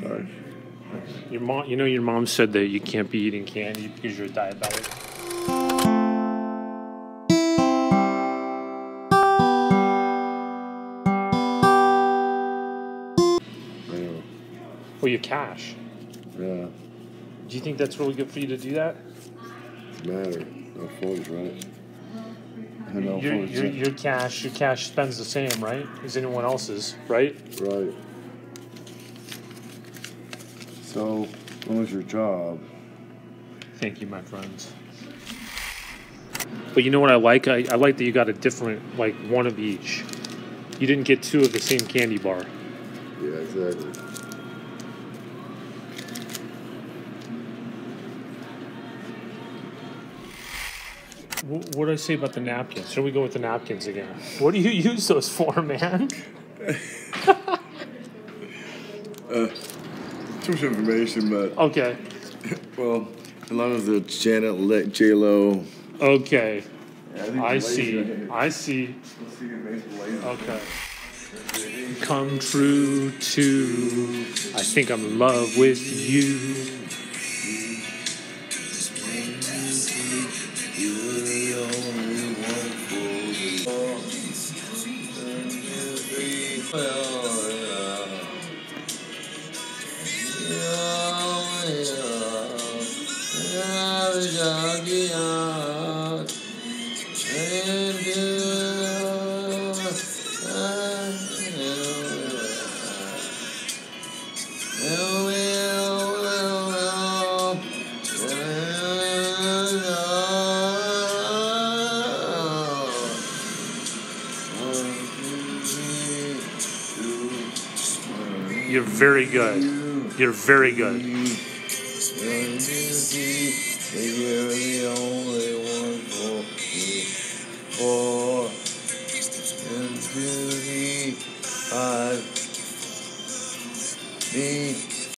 Sorry. Your mom, you know, your mom said that you can't be eating candy because you're a diabetic. I know. Well, you cash. Yeah. Do you think that's really good for you to do that? Matter. No phones, right? I know Your, your, your cash, your cash spends the same, right, as anyone else's, right? Right. So, what was your job? Thank you, my friends. But you know what I like? I, I like that you got a different, like one of each. You didn't get two of the same candy bar. Yeah, exactly. What, what did I say about the napkins? Should we go with the napkins again? What do you use those for, man? Uh, Too much information, but Okay. well, as long as the Janet Le- J Lo. Okay. I see. I see. Okay. Come true to. I think I'm in love with you. You're very good. You're very good. For into the I